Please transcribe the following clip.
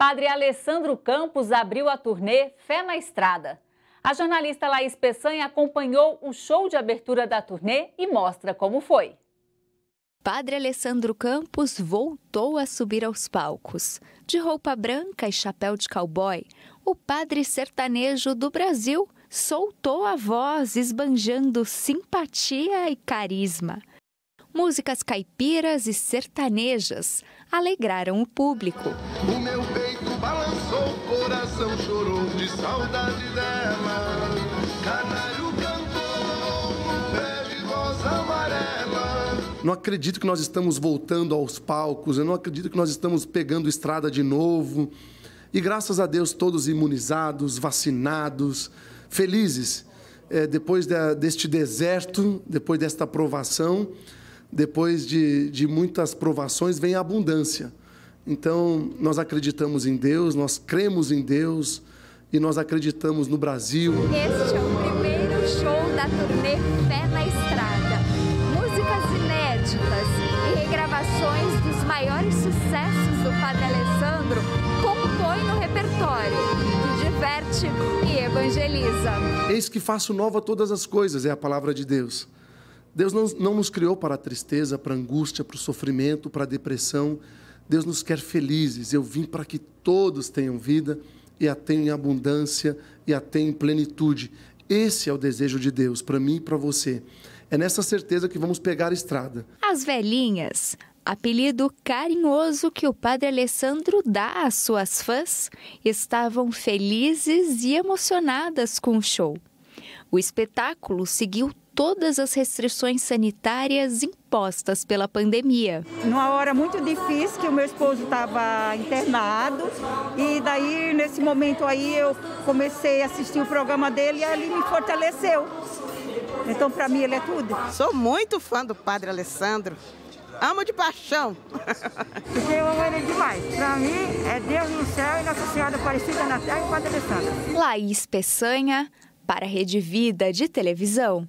Padre Alessandro Campos abriu a turnê Fé na Estrada. A jornalista Laís Peçanha acompanhou o show de abertura da turnê e mostra como foi. Padre Alessandro Campos voltou a subir aos palcos. De roupa branca e chapéu de cowboy, o padre sertanejo do Brasil soltou a voz esbanjando simpatia e carisma. Músicas caipiras e sertanejas alegraram o público. O saudade dela. Canário cantou no rosa amarela. Não acredito que nós estamos voltando aos palcos, eu não acredito que nós estamos pegando estrada de novo. E graças a Deus, todos imunizados, vacinados, felizes. É, depois de, deste deserto, depois desta provação, depois de, de muitas provações, vem a abundância. Então, nós acreditamos em Deus, nós cremos em Deus e nós acreditamos no Brasil. Este é o primeiro show da turnê Fé na Estrada. Músicas inéditas e regravações dos maiores sucessos do Padre Alessandro compõem no repertório, que diverte e evangeliza. Eis que faço nova todas as coisas, é a palavra de Deus. Deus não, não nos criou para a tristeza, para a angústia, para o sofrimento, para a depressão. Deus nos quer felizes. Eu vim para que todos tenham vida e a tenham em abundância e a tenham em plenitude. Esse é o desejo de Deus para mim e para você. É nessa certeza que vamos pegar a estrada. As velhinhas, apelido carinhoso que o padre Alessandro dá às suas fãs, estavam felizes e emocionadas com o show. O espetáculo seguiu todas as restrições sanitárias impostas pela pandemia. Numa hora muito difícil, que o meu esposo estava internado, e daí, nesse momento aí, eu comecei a assistir o programa dele e ali me fortaleceu. Então, para mim, ele é tudo. Sou muito fã do Padre Alessandro. Amo de paixão. Porque eu amo ele demais. Para mim, é Deus no céu e Nossa Senhora Aparecida na terra e o Padre Alessandro. Laís Peçanha, para a Rede Vida de Televisão.